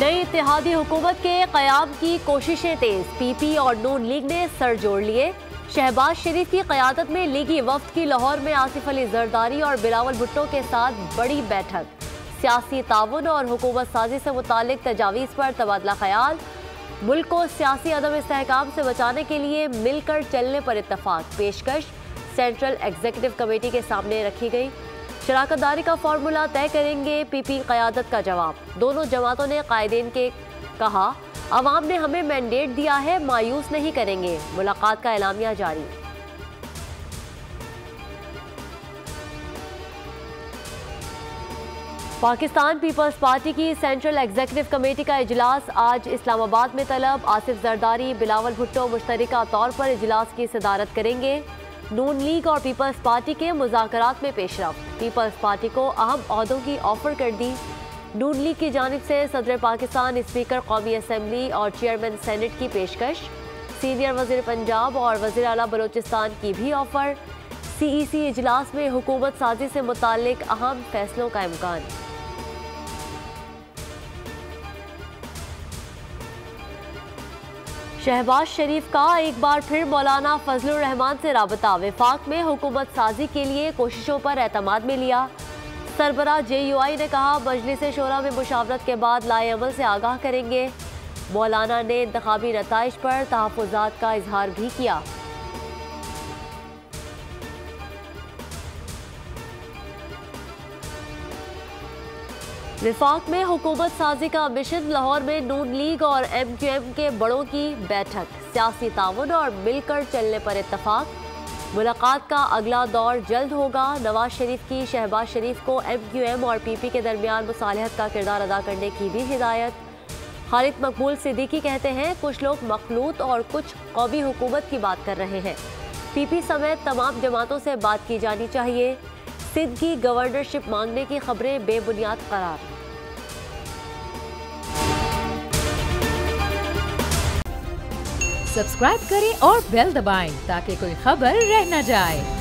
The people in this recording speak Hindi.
नई इतिहादी हुकूमत के क्याम की कोशिशें तेज। पीपी और नून लीग ने सर जोड़ लिए। शहबाज शरीफ की क्यादत में लीगी वफ्त की लाहौर में आसिफ अली जरदारी और बिलावल भुट्टो के साथ बड़ी बैठक। सियासी ताउन और हुकूमत साजी से मुतल तजावीज़ पर तबादला ख्याल। मुल्क को सियासी अदम इसकाम से बचाने के लिए मिलकर चलने पर इतफाक पेशकश सेंट्रल एग्जीक्यूटिव कमेटी के सामने रखी गई। शराकतदारी का फार्मूला तय करेंगे पीपी क़यादत का जवाब। दोनों जमातों ने कायदीन के कहा अवाम ने हमें मैंडेट दिया है, मायूस नहीं करेंगे। मुलाकात का एलामिया जारी। पाकिस्तान पीपल्स पार्टी की सेंट्रल एग्जीक्यूटिव कमेटी का इजलास आज इस्लामाबाद में तलब। आसिफ जरदारी, बिलावल भुट्टो मुश्तरका तौर पर इजलास की सदारत करेंगे। नून लीग और पीपल्स पार्टी के मुजाकरात में पेशरफ। पीपल्स पार्टी को अहम अहदों की ऑफ़र कर दी। नून लीग की जानब से सदर पाकिस्तान स्पीकर कौमी असम्बली और चेयरमैन सेनेट की पेशकश, सीनियर वज़ीर पंजाब और वज़ीर अला बलोचिस्तान की भी ऑफ़र सी ई सी इजलास में हुकूमत साजी से मुतल अहम फैसलों का इम्कान। शहबाज शरीफ का एक बार फिर मौलाना फजल रहमान से रबता। विफाक में हुकूमत साजी के लिए कोशिशों पर एतमाद में लिया। सरबरा जे यू आई ने कहा, मजलिस शोरा में मुशावरत के बाद लाएमल से आगाह करेंगे। मौलाना ने इंतबी नतज पर तहफ़ात का इजहार भी किया। विफाक में हुकूमत साजी का मिशन लाहौर में नून लीग और एम क्यू एम के बड़ों की बैठक। सियासी ताउन और मिलकर चलने पर इतफाक मुलाकात का अगला दौर जल्द होगा। नवाज़ शरीफ की शहबाज शरीफ को एम क्यू एम और पी पी के दरमियान मुसालहत का किरदार अदा करने की भी हिदायत। खालिद मकबूल सिद्दीकी कहते हैं, कुछ लोग मखलूत और कुछ कौमी हुकूमत की बात कर रहे हैं। पी पी समेत तमाम जमातों से बात की जानी चाहिए। सिंध की गवर्नरशिप मांगने की खबरें बेबुनियाद करार। सब्सक्राइब करें और बेल दबाएँ ताकि कोई खबर रह न जाए।